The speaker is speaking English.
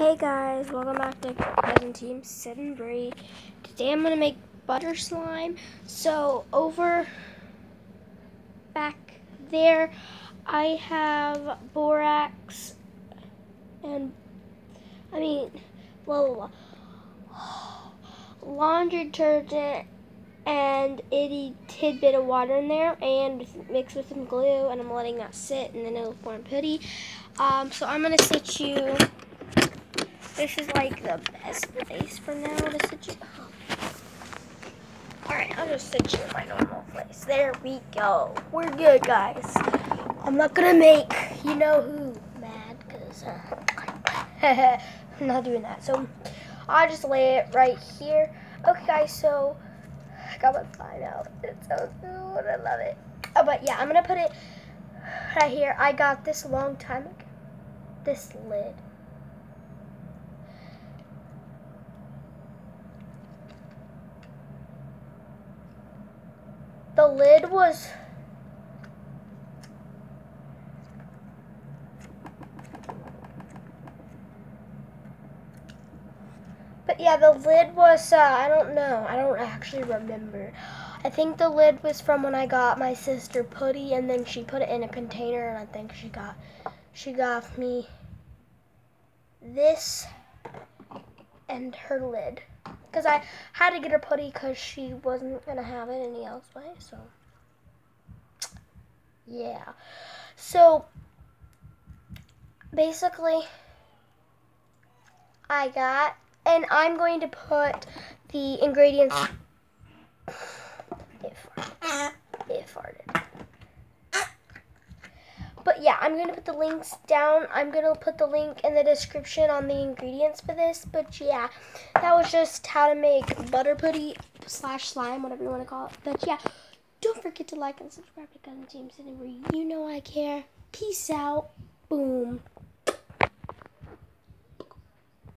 Hey guys, welcome back to Cousin Team Sid and Bree. Today I'm gonna make butter slime. So over back there, I have borax and I mean, well, laundry detergent and itty tidbit of water in there and mixed with some glue and I'm letting that sit and then it'll form putty. Um, so I'm gonna sit you this is like the best place for now to sit you. Alright, I'll just sit you in my normal place. There we go. We're good, guys. I'm not gonna make you know who mad, because uh, I'm not doing that. So I'll just lay it right here. Okay, guys, so I got my sign out. It's so cool. I love it. Oh, but yeah, I'm gonna put it right here. I got this long time ago. This lid. The lid was But yeah, the lid was, uh, I don't know. I don't actually remember. I think the lid was from when I got my sister Putty, and then she put it in a container, and I think she got, she got me this and her lid because I had to get her putty because she wasn't gonna have it any else way. So yeah. So basically, I got, and I'm going to put the ingredients. Uh. It farted. It farted. Yeah, I'm going to put the links down. I'm going to put the link in the description on the ingredients for this. But yeah, that was just how to make butter putty slash slime, whatever you want to call it. But yeah, don't forget to like and subscribe to Cousin James and You know I care. Peace out. Boom.